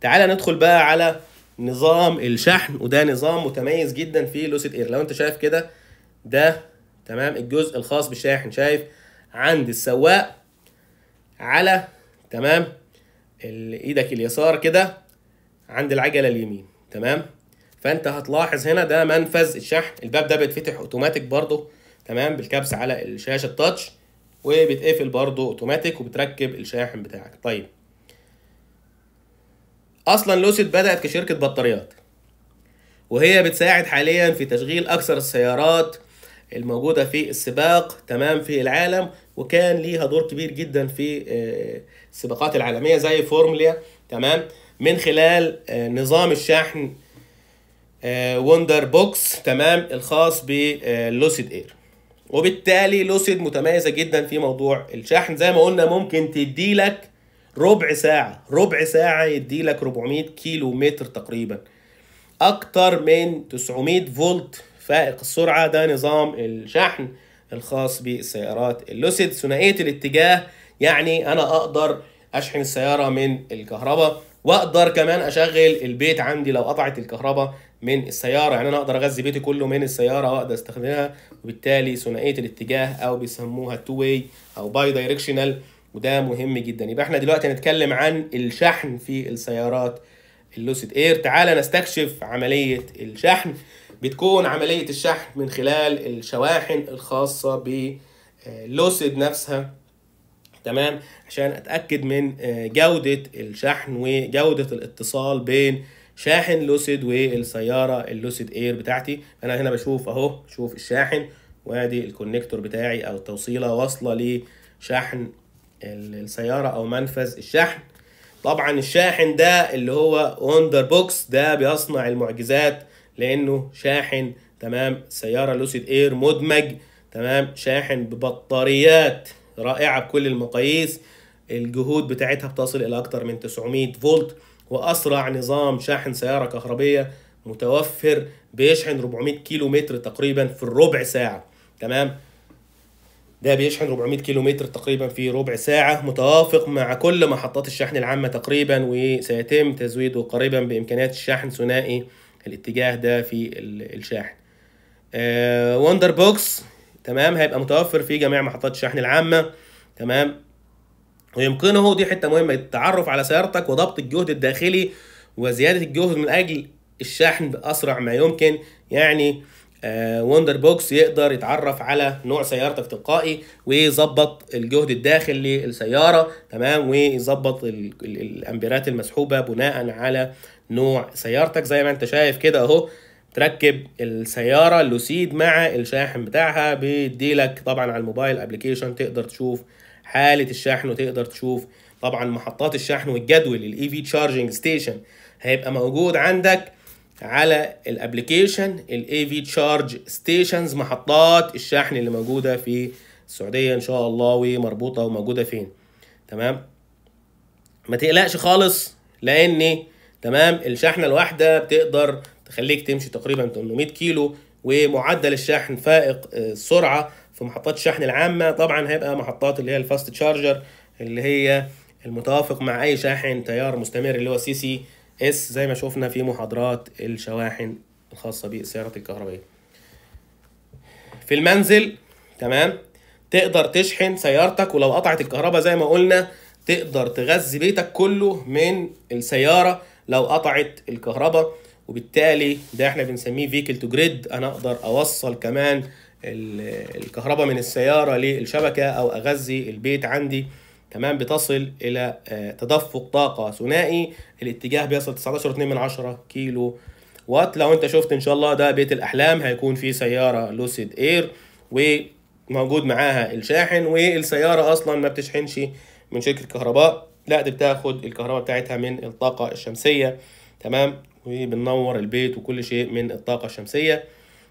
تعالى ندخل بقى على نظام الشحن وده نظام متميز جدا في لوسيد إير. لو أنت شايف كده ده تمام الجزء الخاص بالشاحن. شايف عند السواق على تمام إيدك اليسار كده عند العجلة اليمين تمام؟ فأنت هتلاحظ هنا ده منفذ الشحن. الباب ده بيتفتح أوتوماتيك برضه تمام؟ بالكبس على الشاشة التاتش وبيتقفل برضه أوتوماتيك وبتركب الشاحن بتاعك. طيب أصلا لوسيد بدأت كشركة بطاريات وهي بتساعد حاليا في تشغيل أكثر السيارات الموجودة في السباق تمام في العالم وكان ليها دور كبير جدا في آه، السباقات العالمية زي فورمولا تمام. من خلال آه، نظام الشحن Wunderbox تمام الخاص بلوسيد إير. وبالتالي لوسيد متميزة جدا في موضوع الشحن. زي ما قلنا ممكن تديلك ربع ساعة ربع ساعة يديلك 400 كيلو متر تقريبا. أكتر من 900 فولت فائق. السرعة ده نظام الشحن الخاص بالسيارات اللوسيد. ثنائية الاتجاه يعني أنا أقدر أشحن السيارة من الكهرباء وأقدر كمان أشغل البيت عندي لو قطعت الكهرباء من السيارة. يعني أنا أقدر أغذي بيتي كله من السيارة وأقدر أستخدمها وبالتالي ثنائية الاتجاه أو بيسموها two way أو bidirectional وده مهم جدا. يبقى إحنا دلوقتي هنتكلم عن الشحن في السيارات اللوسيد إير. تعالى نستكشف عملية الشحن. بتكون عملية الشحن من خلال الشواحن الخاصة بلوسيد نفسها. تمام؟ عشان أتأكد من آه، جودة الشحن وجودة الاتصال بين شاحن لوسيد والسيارة اللوسيد إير بتاعتي. أنا هنا بشوف أهو شوف الشاحن. وأدي ال connector بتاعي أو التوصيلة واصلة لشحن السيارة أو منفذ الشحن. طبعا الشاحن ده اللي هو Wunderbox ده بيصنع المعجزات لأنه شاحن تمام سيارة لوسيد اير مدمج تمام شاحن ببطاريات رائعة بكل المقاييس. الجهود بتاعتها بتصل إلى أكتر من 900 فولت وأسرع نظام شاحن سيارة كهربية متوفر بيشحن 400 كيلو متر تقريبا في الربع ساعة تمام. ده بيشحن 400 كيلو متر تقريبا في ربع ساعة متوافق مع كل محطات الشحن العامة تقريبا وسيتم تزويده قريبا بإمكانيات الشحن ثنائي الاتجاه ده في ال- الشاحن. آه Wunderbox تمام هيبقى متوفر في جميع محطات الشحن العامة تمام. ويمكنه دي حتة مهمة التعرف على سيارتك وضبط الجهد الداخلي وزيادة الجهد من أجل الشحن بأسرع ما يمكن يعني Wunderbox يقدر يتعرف على نوع سيارتك تلقائي ويظبط الجهد الداخلي للسيارة تمام؟ ويظبط ال- ال- الأمبيرات المسحوبة بناء على نوع سيارتك. زي ما انت شايف كده اهو تركب السيارة اللوسيد مع الشاحن بتاعها بيديلك طبعا على الموبايل application تقدر تشوف حالة الشحن وتقدر تشوف طبعا محطات الشحن والجدول ال EV charging station هيبقى موجود عندك. على ال application ال EV charge stations محطات الشحن اللي موجودة في السعودية إن شاء الله ومربوطة وموجودة فين. تمام؟ ما تقلقش خالص لأن تمام الشحنة الواحدة بتقدر تخليك تمشي تقريبا 800 كيلو ومعدل الشحن فائق آه، السرعه في محطات الشحن العامة. طبعا هيبقى محطات اللي هي ال fast charger اللي هي المتوافق مع أي شاحن تيار مستمر اللي هو CCS زي ما شفنا في محاضرات الشواحن الخاصة بالسيارات الكهربائية. في المنزل تمام؟ تقدر تشحن سيارتك ولو قطعت الكهرباء زي ما قلنا تقدر تغذي بيتك كله من السيارة لو قطعت الكهرباء. وبالتالي ده إحنا بنسميه vehicle to grid أنا أقدر أوصل كمان ال- الكهرباء من السيارة للشبكة أو أغذي البيت عندي. تمام بتصل إلى آه، تدفق طاقة ثنائي. الاتجاه بيصل 19.2 من عشرة كيلو وات. لو انت شفت إن شاء الله ده بيت الأحلام هيكون فيه سيارة لوسيد إير وموجود معاها الشاحن والسيارة أصلا ما بتشحنش من شركة كهرباء لا دي بتاخد الكهرباء بتاعتها من الطاقة الشمسية. تمام؟ وبننور البيت وكل شيء من الطاقة الشمسية.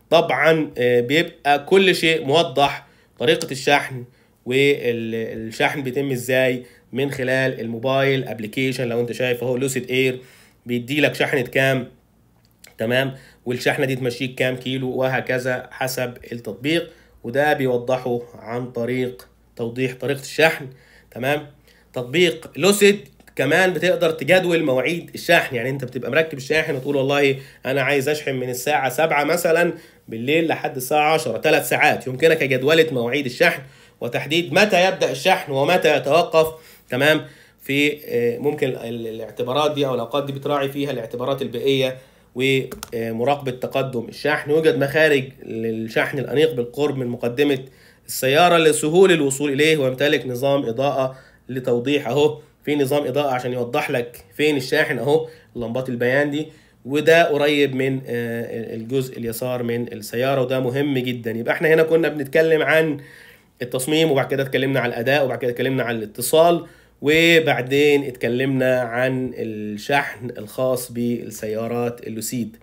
طبعا آه، بيبقى كل شيء موضح. طريقة الشحن والشحن بيتم إزاي من خلال الموبايل ابلكيشن لو أنت شايف أهو لوسيد إير بيدي لك شحنة كام تمام؟ والشحنة دي تمشيك كام كيلو وهكذا حسب التطبيق وده بيوضحه عن طريق توضيح طريقة الشحن تمام؟ تطبيق لوسيد كمان بتقدر تجدول مواعيد الشحن يعني أنت بتبقى مركب الشاحن وتقول والله أنا عايز أشحن من الساعة 7 مثلا بالليل لحد الساعة 10 ثلاث ساعات يمكنك جدولة مواعيد الشحن. وتحديد متى يبدأ الشحن ومتى يتوقف. تمام؟ في آه، ممكن ال- الاعتبارات دي أو الأوقات دي بتراعي فيها الاعتبارات البيئية ومراقبة تقدم الشحن. يوجد مخارج للشحن الأنيق بالقرب من مقدمة السيارة لسهول الوصول إليه ويمتلك نظام إضاءة لتوضيح أهو. في نظام إضاءة عشان يوضح لك فين الشاحن أهو لمبات البيان دي. وده قريب من آه، الجزء اليسار من السيارة وده مهم جدا. يبقى إحنا هنا كنا بنتكلم عن التصميم وبعد كده اتكلمنا عن الأداء وبعد كده اتكلمنا عن الاتصال وبعدين اتكلمنا عن الشحن الخاص بالسيارات اللوسيد.